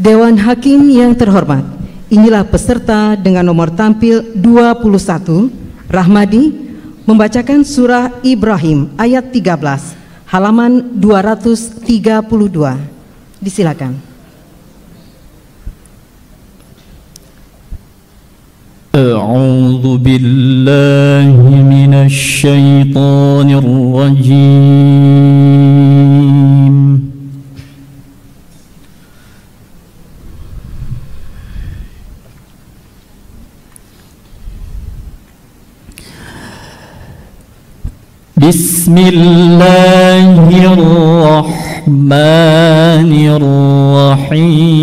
Dewan Hakim yang terhormat, inilah peserta dengan nomor tampil 21, Rahmadi, membacakan surah Ibrahim ayat 13, halaman 232. Disilakan. أعوذ بالله من الشيطان الرجيم بسم الله الرحمن الرحيم.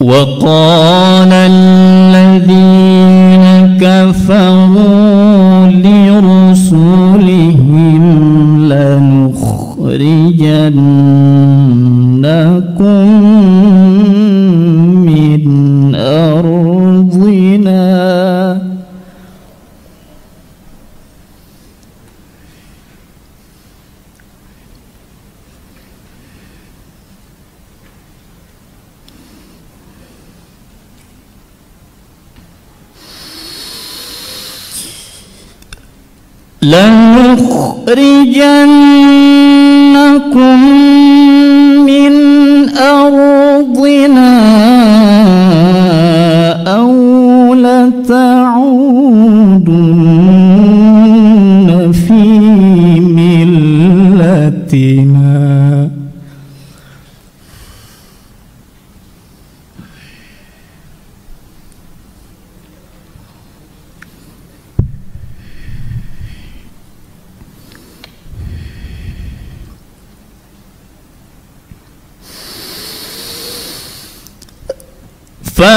وقال لنخرجنكم من أرضنا لنخرجنكم من أرضنا أو لتعودن في ملتنا.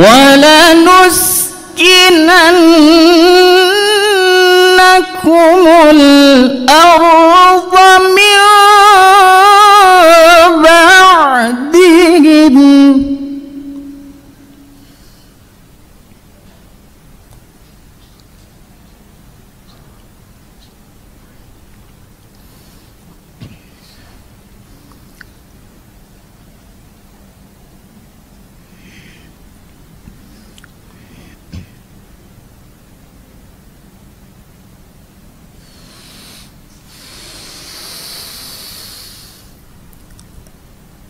ولنسكننكم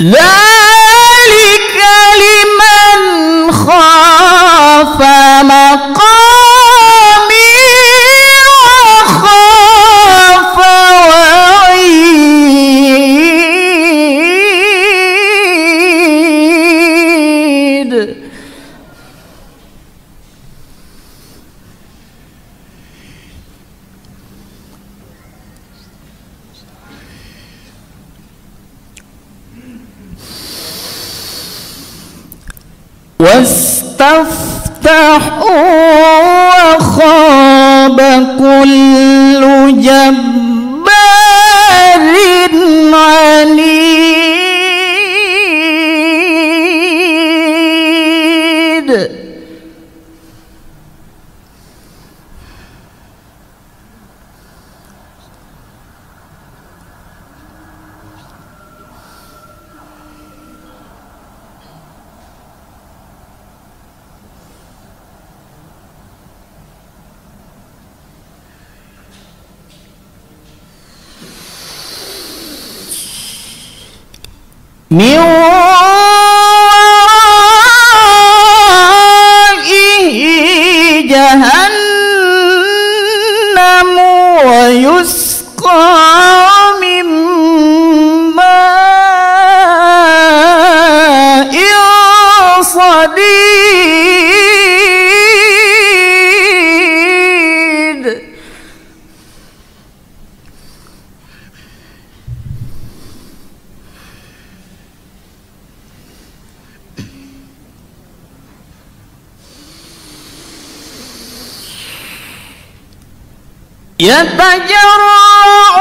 Yeah. من ورائه جهنم ويسقى من ماء صديق يتجرعه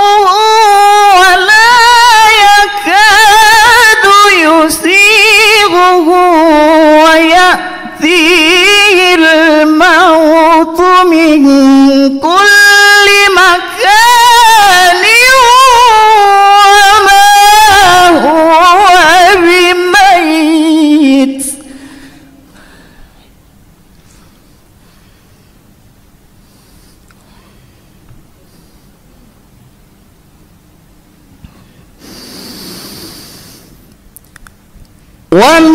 ومن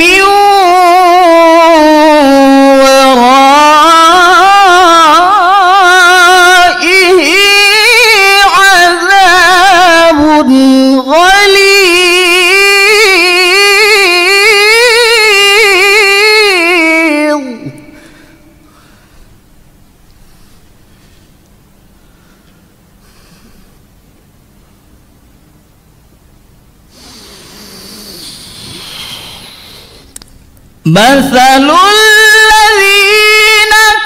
مثل الذين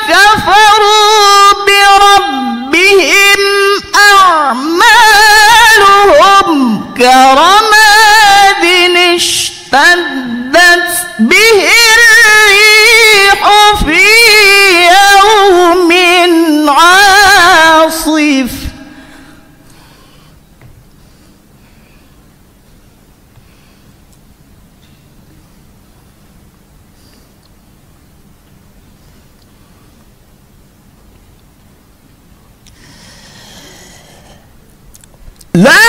كفروا بربهم أعمالهم كرماد لا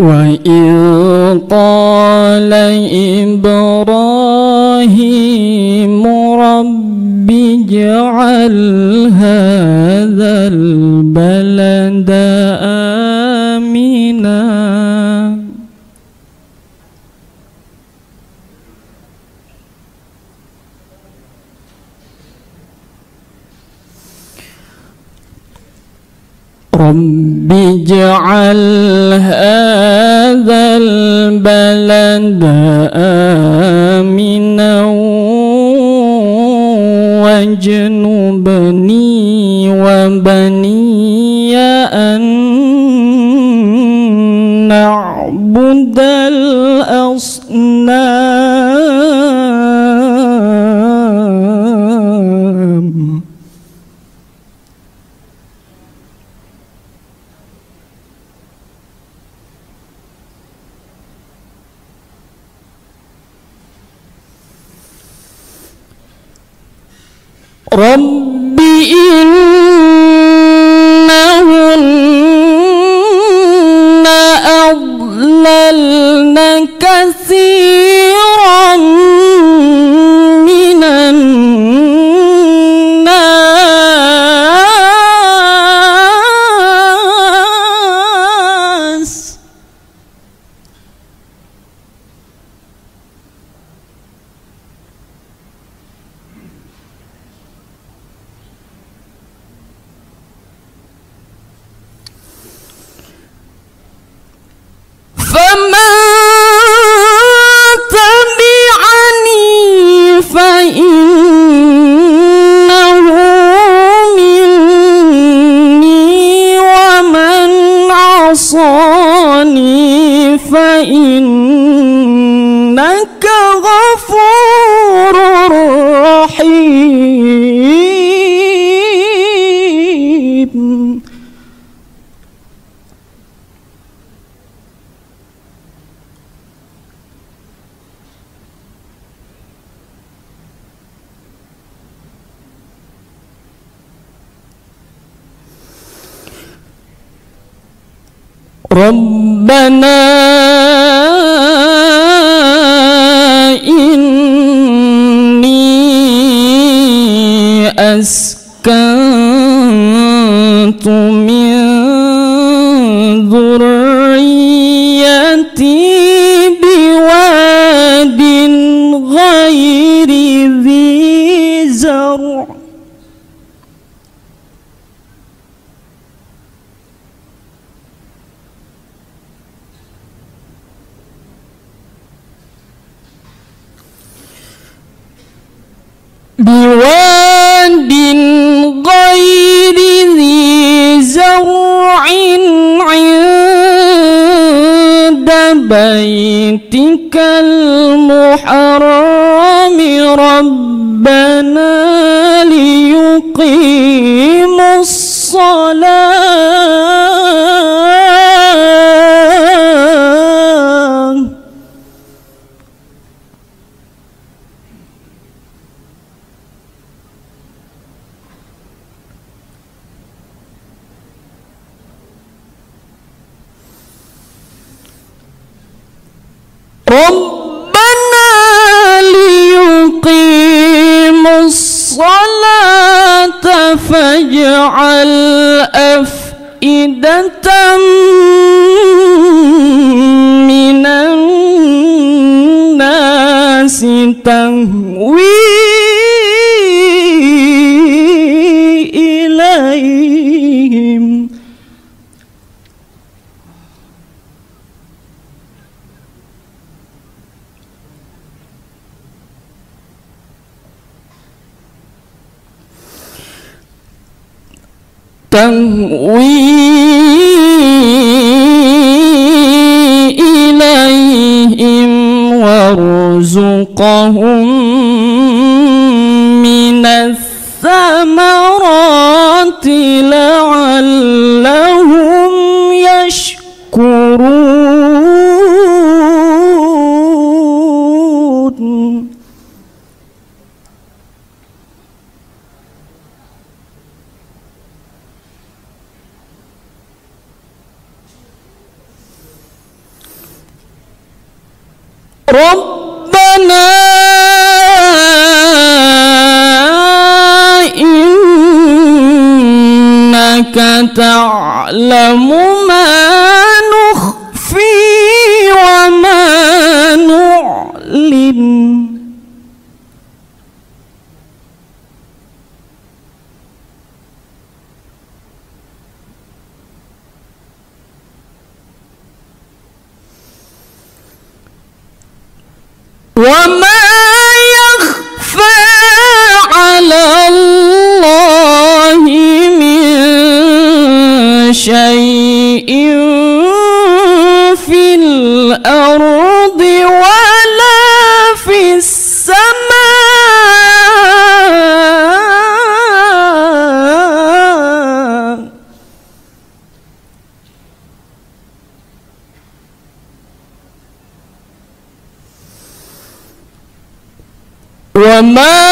وإذ قال إبراهيم رب اجعل هذا البلد آمنا رب اجعل هذا البلد آمنا واجنبني ربنا إني أسكنت بيتك المحرم ربنا ليقيموا الصلاة. ربنا ليقيموا الصلاة فاجعل أفئدة من الناس تهوي وارزقهم تعلم ما نخفي وما نعلن. وما يخفى على الله في الأرض ولا في السماء. وما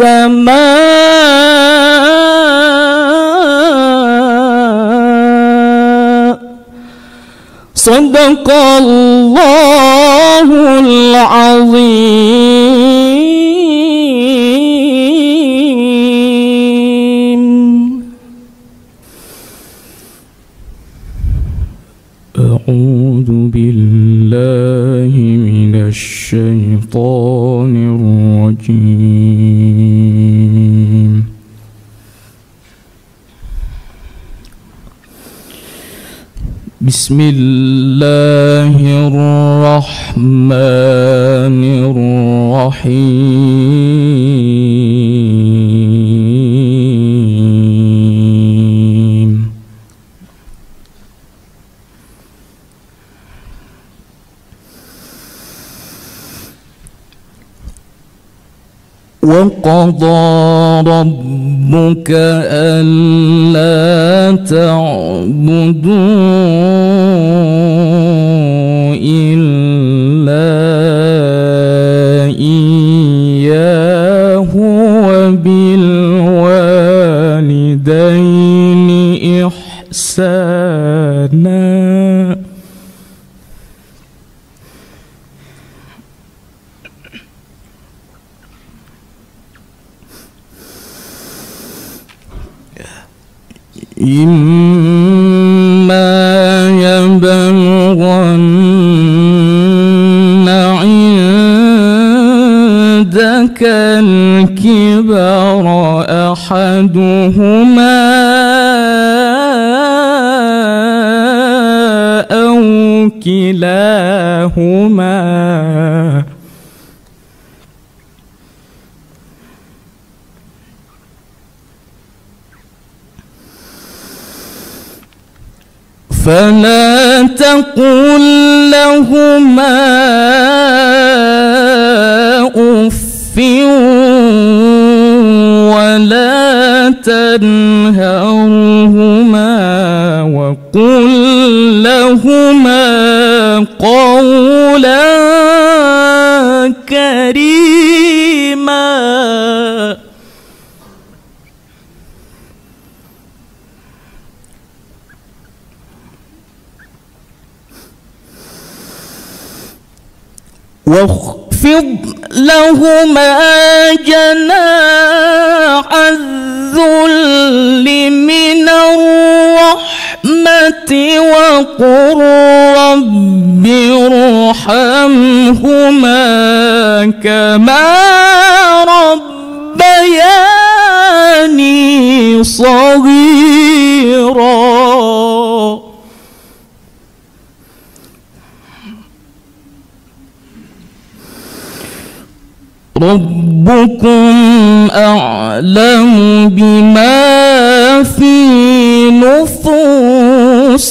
السماء. صدق الله. بسم الله الرحمن الرحيم. وقضى ربك ألا تعبدوا إن فلا تقل لهما اف ولا تنهرهما واخفض لهما جناح الذل من الرحمة وقل رب ارحمهما كما ربياني صغيرا. ربكم أعلم بما في نفوسكم.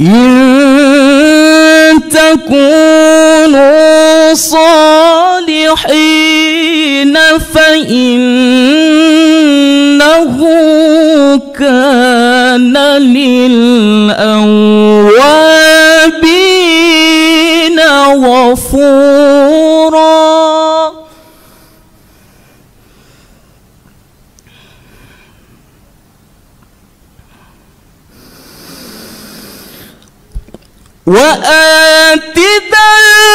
إن تكونوا صالحين فإنه كان للأوابين غفورا. وآت ذا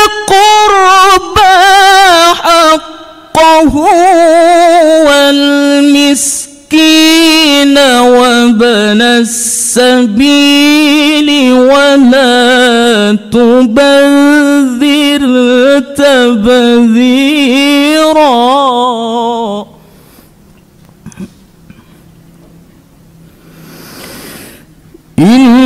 القربى حقه والمسكين وابن السبيل ولا تبذر تبذيرا. إن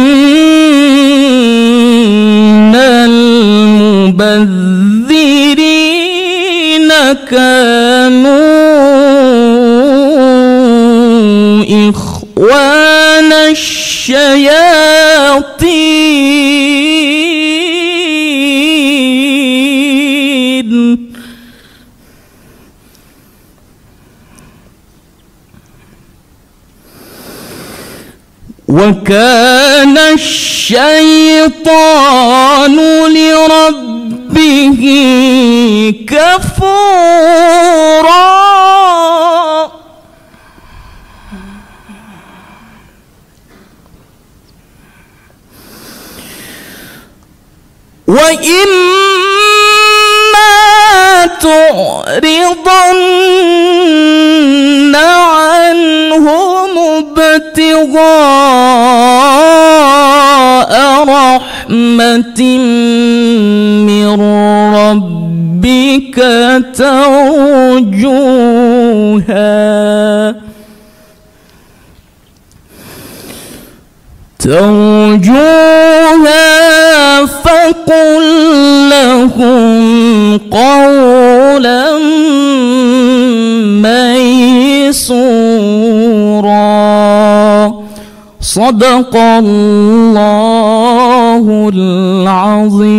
وكان الشيطان لربه كفورا. وإما تعرضن عنهم ابتغاء رحمة من ربك ترجوها. ترجوها فقل لهم قولا ميسورا. صدق الله العظيم.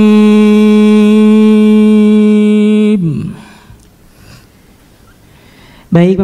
Baik